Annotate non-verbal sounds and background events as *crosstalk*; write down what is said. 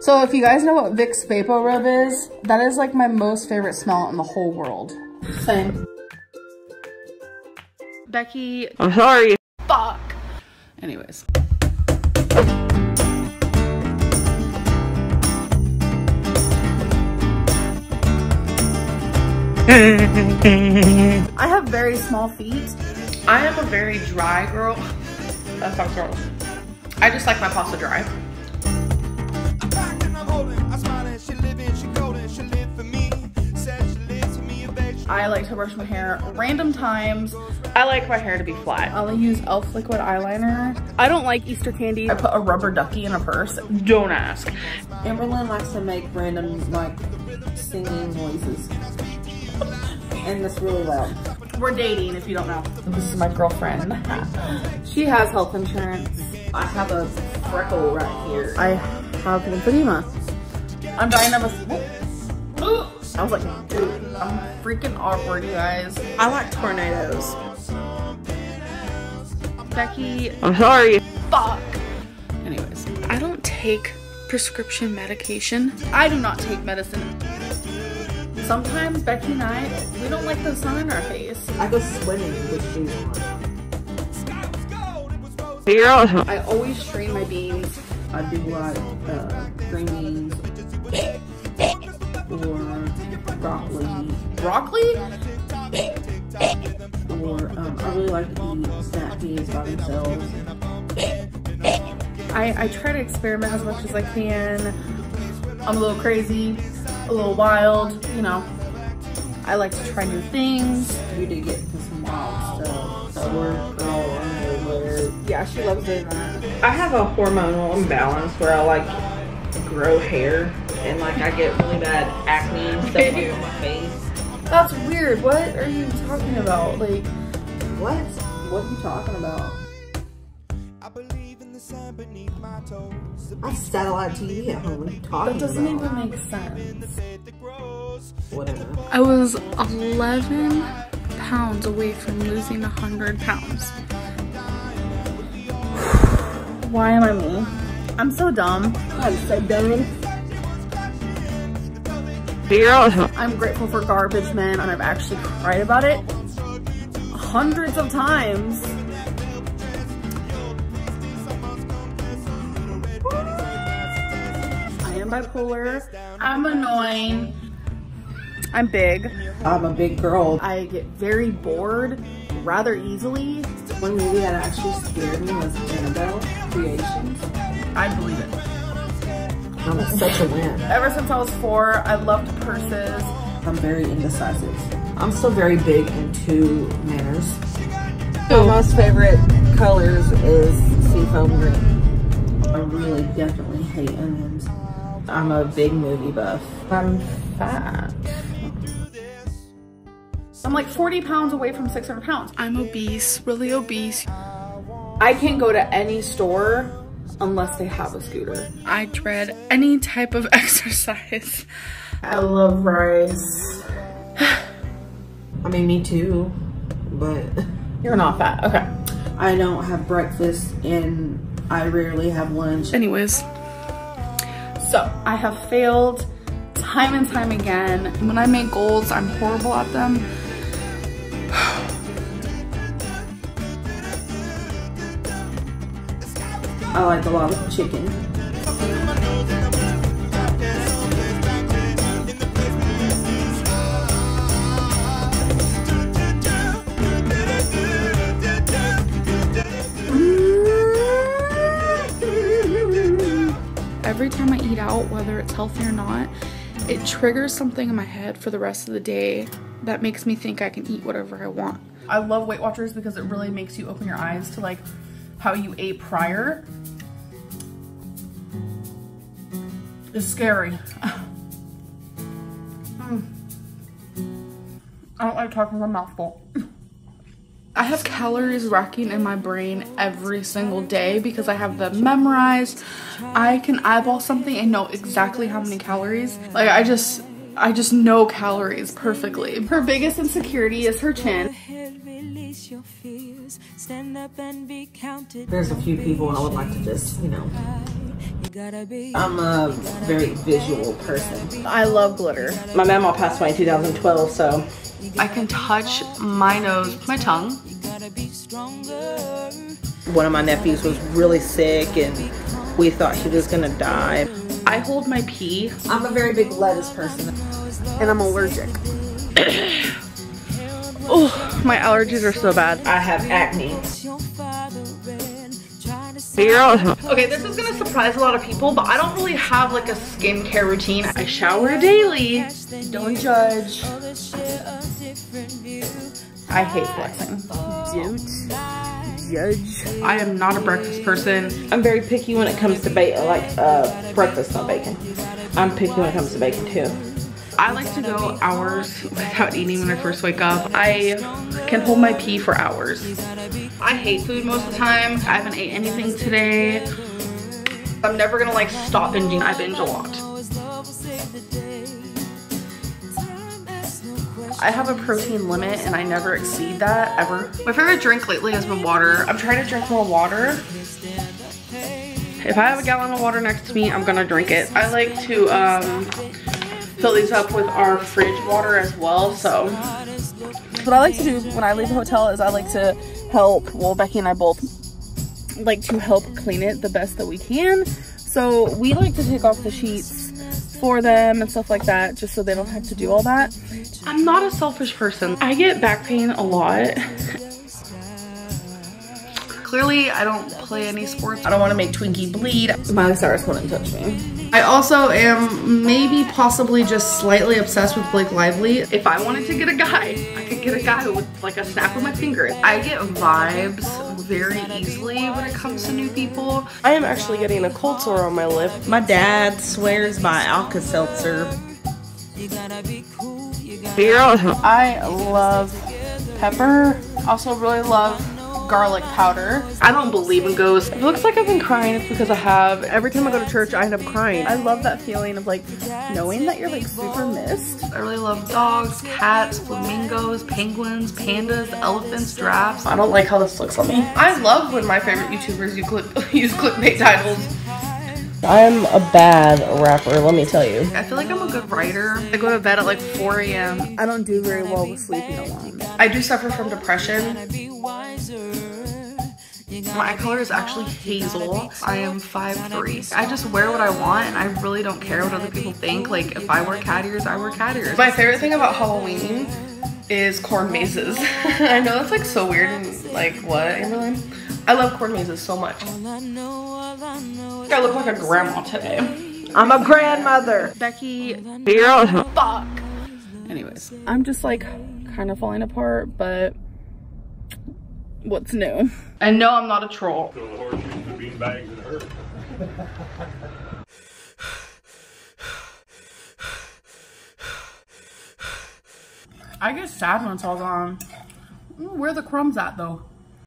So if you guys know what Vicks Vapor Rub is, that is like my most favorite smell in the whole world. Same. Becky. I'm sorry. Fuck. Anyways. *laughs* I have very small feet. I am a very dry girl. That sounds gross. I just like my pasta dry. I like to brush my hair random times. I like my hair to be flat. I'll use e.l.f. liquid eyeliner. I don't like Easter candy. I put a rubber ducky in a purse. Don't ask. Amberlynn likes to make random, like, singing noises. and it's really loud. We're dating if you don't know. This is my girlfriend. she has health insurance. I have a freckle right here. I have lymphedema. I'm dying of a... *gasps* I was like, dude, I'm freaking awkward, you guys. I like tornadoes. Becky. I'm sorry. Fuck. Anyways, I don't take prescription medication. I do not take medicine. Sometimes Becky and I, we don't like the sun in our face. I go swimming with shoes on. You're awesome. I always strain my beans. I do like uh, green beans *laughs* or broccoli. Broccoli? Or um, I really like to eat snap peas by themselves. I, I try to experiment as much as I can. I'm a little crazy, a little wild, you know. I like to try new things. You did get into some wild stuff. So we're girl Yeah, she loves doing that. I have a hormonal imbalance where I like grow hair and like I get really bad acne stuff like, on my face. That's weird. What are you talking about? Like, what? What are you talking about? I have satellite TV at home. What are you talking That doesn't about? even make sense. Whatever. I was 11 pounds away from losing 100 pounds. *sighs* Why am I me? I'm so dumb. I'm so dumb. You're. I'm grateful for garbage men and I've actually cried about it hundreds of times. I am bipolar. I'm annoying. I'm big. I'm a big girl. I get very bored rather easily. One movie that actually scared me was Annabelle Creations. I believe it. I'm such a win. Ever since I was four, I loved purses. I'm very indecisive. I'm still very big in two manners. My most favorite colors is seafoam green. I really definitely hate onions. I'm a big movie buff. I'm fat. I'm like 40 pounds away from 600 pounds. I'm obese, really obese. I can't go to any store unless they have a scooter. I dread any type of *laughs* exercise. I love rice. *sighs* I mean, me too, but you're not fat. Okay. I don't have breakfast and I rarely have lunch. Anyways, so I have failed time and time again. When I make goals, I'm horrible at them. I like a lot of chicken. Every time I eat out, whether it's healthy or not, it triggers something in my head for the rest of the day that makes me think I can eat whatever I want. I love Weight Watchers because it really makes you open your eyes to like how you ate prior is scary. mm. I don't like talking with my mouth full. I have calories racking in my brain every single day because I have them memorized. I can eyeball something and know exactly how many calories. Like I just, I just know calories perfectly. Her biggest insecurity is her chin. There's a few people I would like to just, you know, I'm a very visual person. I love glitter. My mama passed away in 2012, so I can touch my nose my tongue. one of my nephews was really sick and we thought he was gonna die. I hold my pee I'm a very big lettuce person. and I'm allergic. *clears throat* oh, my allergies are so bad. I have acne. Zero. Okay, this is gonna surprise a lot of people, but I don't really have like a skincare routine. I shower daily. Don't judge. I hate flexing. Don't judge. I am not a breakfast person. I'm very picky when it comes to bacon, like uh, breakfast, not bacon. I'm picky when it comes to bacon too. I like to go hours without eating when I first wake up. I can hold my pee for hours. I hate food most of the time. I haven't ate anything today. I'm never gonna like stop binging. I binge a lot. I have a protein limit and I never exceed that ever. My favorite drink lately has been water. I'm trying to drink more water. If I have a gallon of water next to me, I'm gonna drink it. I like to um, fill these up with our fridge water as well, so. What I like to do when I leave a hotel is I like to help, well Becky and I both like to help clean it the best that we can. So we like to take off the sheets for them and stuff like that just so they don't have to do all that. I'm not a selfish person. I get back pain a lot. Clearly, I don't play any sports. I don't want to make Twinkie bleed. Miley Cyrus wouldn't touch me. I also am maybe possibly just slightly obsessed with Blake Lively. If I wanted to get a guy, I could get a guy with like a snap of my finger. I get vibes very easily when it comes to new people. I am actually getting a cold sore on my lip. My dad swears by Alka-Seltzer. Zero. I love pepper. Also really love garlic powder. I don't believe in ghosts. If it looks like I've been crying, it's because I have. Every time I go to church, I end up crying. I love that feeling of like knowing that you're like super missed. I really love dogs, cats, flamingos, penguins, pandas, elephants, giraffes. I don't like how this looks on me. I love when my favorite YouTubers use, clip *laughs* use clickbait titles. I'm a bad rapper, let me tell you. I feel like I'm a good writer. I go to bed at like 4 a.m. I don't do very well with sleeping alone. I do suffer from depression. My eye color is actually hazel. I am 5'3". I just wear what I want and I really don't care what other people think. Like if I wear cat ears, I wear cat ears. My favorite thing about Halloween is corn mazes. *laughs* I know that's like so weird and like what, Amberlynn? I love corn mazes so much. I look like a grandma today. I'm a grandmother. Becky, Zero. fuck. Anyways, I'm just like kind of falling apart, but what's new? And no, I'm not a troll. I get sad when it's all gone. Where are the crumbs at though?